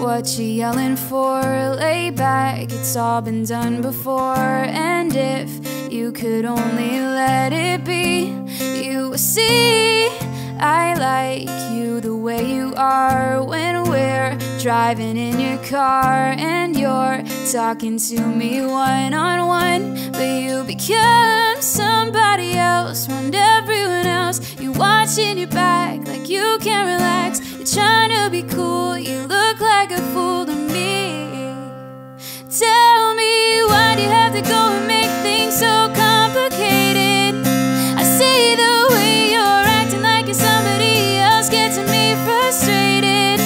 what you yelling for? Lay back, it's all been done before. And if you could only let it be, you would see I like you the way you are when we're driving in your car and you're talking to me one on one. But you become somebody else, want everyone else. You watching your back like you can't relax. You're trying to be cool, you look fool to me. Tell me why do you have to go and make things so complicated? I see the way you're acting like you're somebody else, gets me frustrated.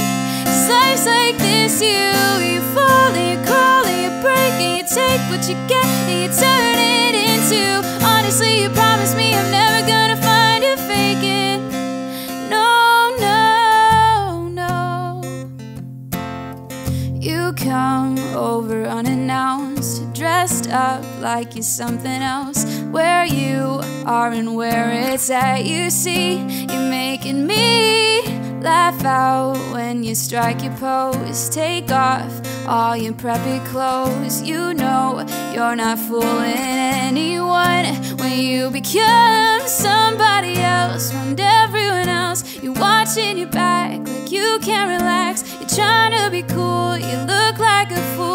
Cause life's like this, you you fall and you crawl and you break and you take what you get and you turn it into. Honestly, you promised me I'm never up like you're something else. Where you are and where it's at, you see, you're making me laugh out when you strike your pose. Take off all your preppy clothes. You know you're not fooling anyone when you become somebody else. Want everyone else, you're watching your back like you can't relax. You're trying to be cool, you look like a fool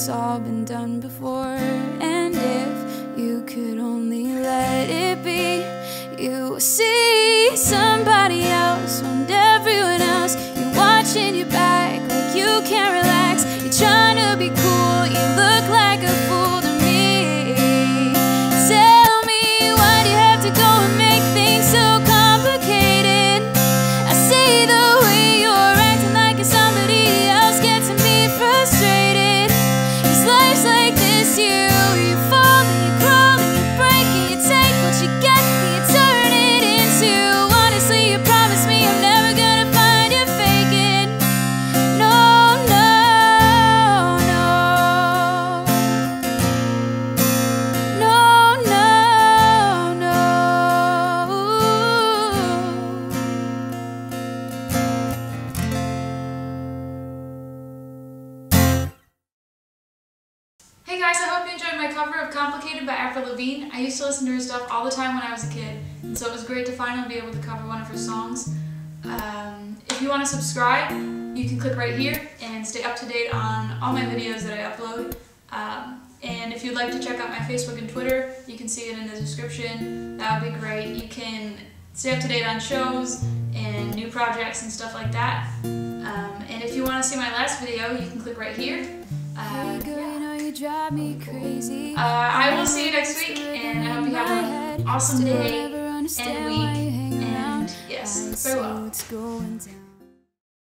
it's all been done before. And if you could only let it be, you see you cover of Complicated by Avril Lavigne. I used to listen to her stuff all the time when I was a kid, and so it was great to finally be able to cover one of her songs. Um, if you want to subscribe, you can click right here and stay up to date on all my videos that I upload. Um, and if you'd like to check out my Facebook and Twitter, you can see it in the description. That would be great. You can stay up to date on shows and new projects and stuff like that. Um, and if you want to see my last video, you can click right here. Uh, yeah. Drive me crazy. Uh, I will see you next week, and I hope you have an awesome day and week. And yes, farewell. It's going down.